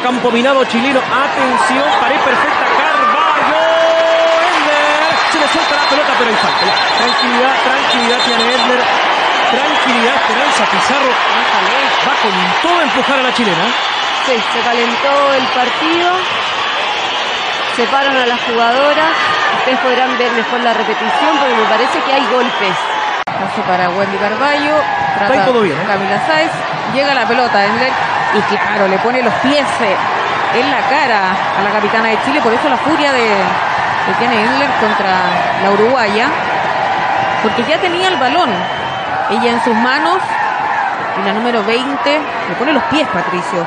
Campo minado chileno. Atención, pared perfecta. Carballo. Edler. Se le suelta la pelota, pero hay falta. Tranquilidad, tranquilidad tiene Edler. Tranquilidad, Esperanza Pizarro. Va con todo a empujar a la chilena. Sí, se calentó el partido. Separan a las jugadoras. Ustedes podrán ver mejor la repetición porque me parece que hay golpes. Paso para Wendy Carballo. Está ahí todo bien, ¿eh? Camila Sáez. Llega la pelota Endler. Y claro, le pone los pies eh, en la cara a la capitana de Chile. Por eso la furia de, que tiene Endler contra la uruguaya. Porque ya tenía el balón. Ella en sus manos. Y la número 20 le pone los pies, Patricio.